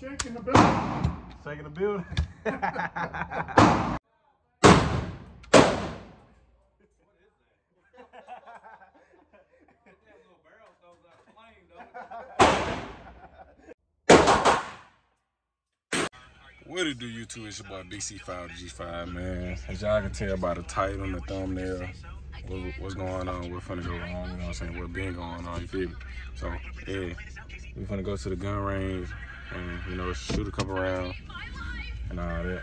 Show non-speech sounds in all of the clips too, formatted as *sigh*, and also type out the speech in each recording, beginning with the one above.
Shaking the building. Shaking the building. *laughs* What it do, YouTube? It's your boy Big C5 G5, man. As y'all can tell by the title and the thumbnail, what, what's going on, what's finna go on, you know what I'm saying? What's been going on, you feel me? So, yeah, we finna go to the gun range and, you know, shoot a couple rounds and all that.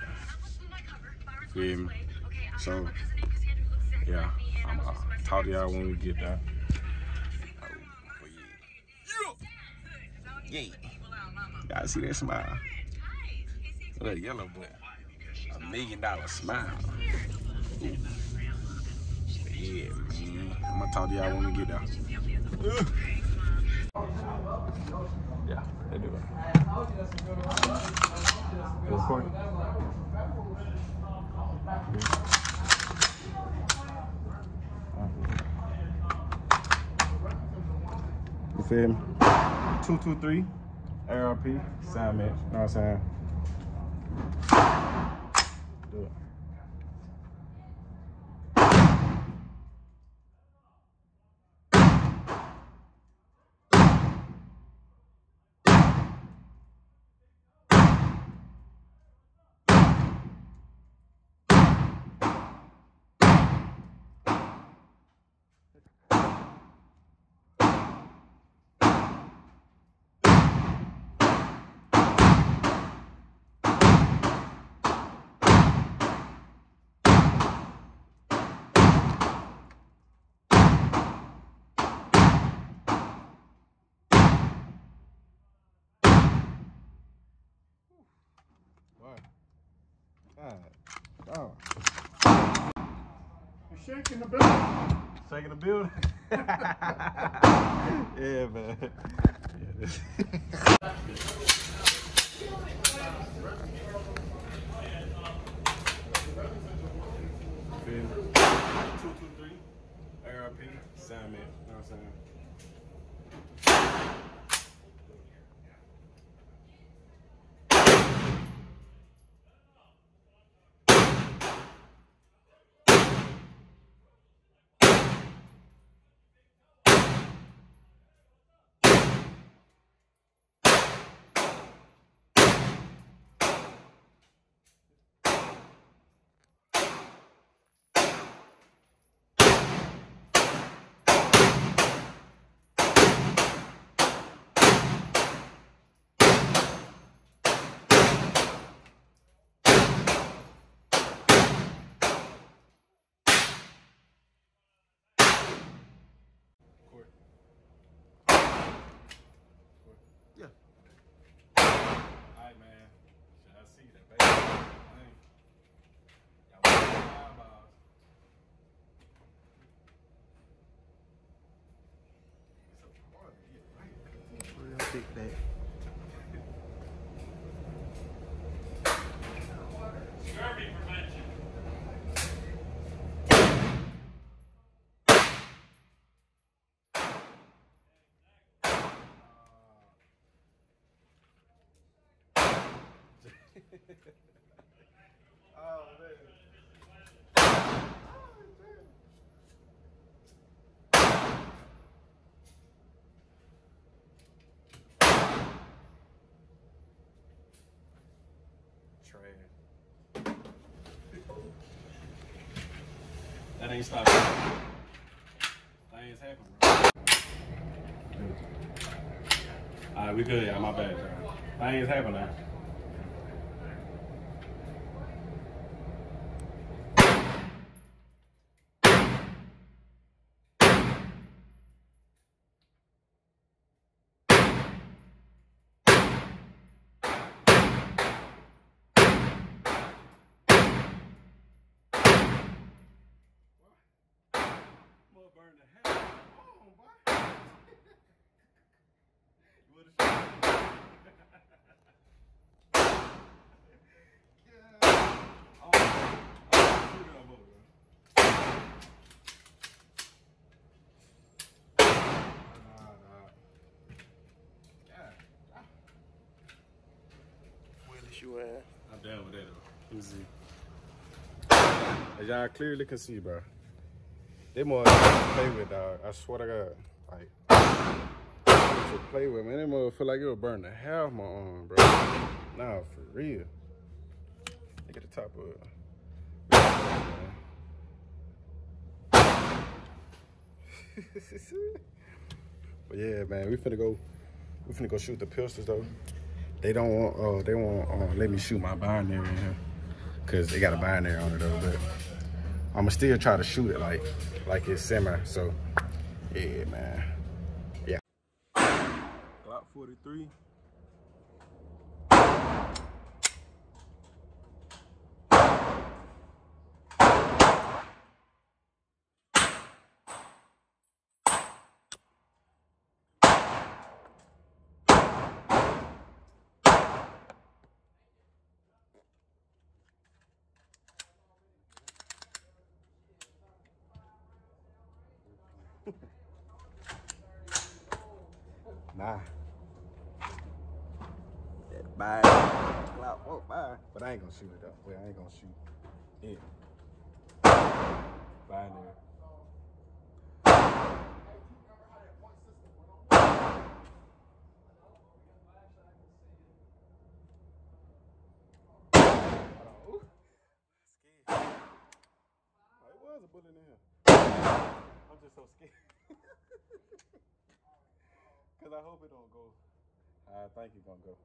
Feel me? So, yeah, I'm uh, talk to y'all when we get there. Oh, yeah. Yeah. Y'all see that smile? That yellow boy. A million dollar smile. Ooh. Yeah, man. I'm gonna talk to y'all when we get there. Ugh. Yeah, they do it. You recording? You feel me? 223 ARP, sound match. You know what I'm saying? Do it. What? God. Oh. You're shaking the building. Shaking the building. *laughs* yeah, man. Yeah, this- Two, two, three. ARP, sound man. You know what I'm saying? Court. Court. Yeah. Alright, man. Should I see that, baby? Hey. Y'all want my eyeballs. It's a hard to get right. Real thick that. Oh, man. That ain't stopping. Things happen, bro. Alright, we good, y'all. My bad, bro. Things happen now. Boy, burn the hell out of my phone, boy. You would've shot me. *laughs* *laughs* Yeah. Shoot it up, bro. Nah, nah. Yeah. Shoe ass. I'm down with that though. Let me see. As y'all clearly can see, bro. They more play with, dog. I swear to God. Like, to play with, man. They more feel like it would burn the hell my arm, bro. Nah, for real. Look at the top of it. *laughs* but yeah, man, we finna go. We finna go shoot the pistols though. They don't want. Uh, they won't uh, let me shoot my binary in here, cause they got a binary on it though. But I'ma still try to shoot it like, like it's semi. So, yeah, man. Yeah. Glock 43. Nah. That bye. Glock, oh, bye. But I ain't gonna shoot it though. Wait, I ain't gonna shoot it. Bye, nigga. Hold on. Ooh. Scared. It was a bullet in here. I'm just so scared. *laughs* Cause I hope it don't go. I think it's gonna go.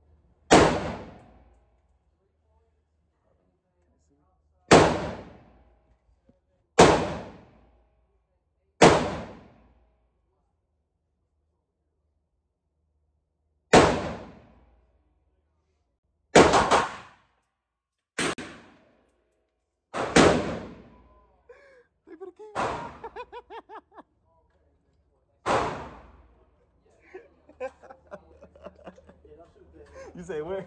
Better keep. *laughs* You say where?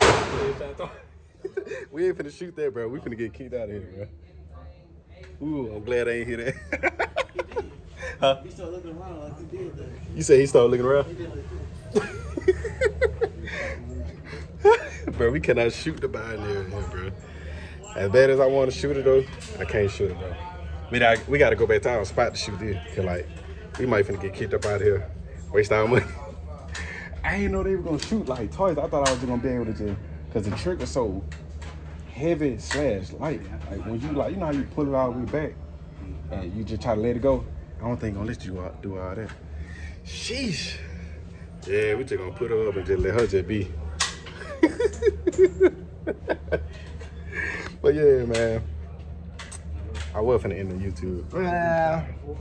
*laughs* we ain't finna shoot that, bro. We finna get kicked out of here, bro. Ooh, I'm glad I ain't hear that. *laughs* huh? He started looking around like he did that. You say he started looking around? *laughs* bro, we cannot shoot the binary in here, bro. As bad as I want to shoot it though, I can't shoot it though. We got we gotta go back to our spot to shoot this. Cause like we might finna get kicked up out of here. Waste our money. I didn't know they were gonna shoot like toys. I thought I was just gonna be able to just cause the trick was so heavy slash light. Like when you like you know how you pull it all the way back and you just try to let it go. I don't think gonna let you out- do all that. Sheesh. Yeah, we just gonna put her up and just let her just be. *laughs* but yeah, man. I was finna end the YouTube. Well,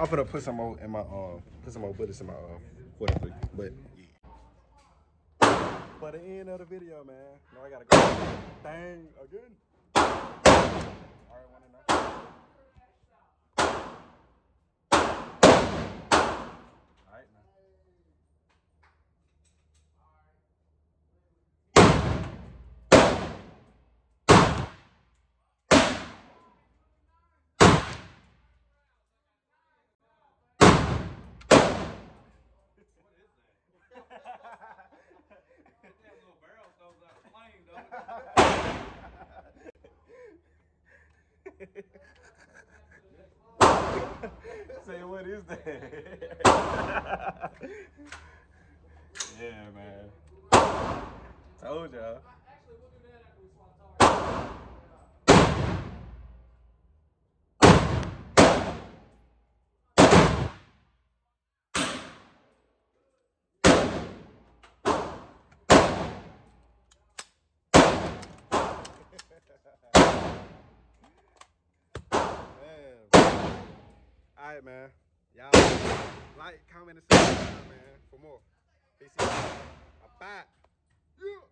I'm finna put some more in my um put some more bullets in my uh 43. But yeah. For the end of the video, man. Now I gotta go. Dang again. *laughs* Say, what is that? *laughs* yeah, man. Told y'all. All right, man. Y'all like, comment, and subscribe, man, for more. Peace. Out. Bye. Yeah.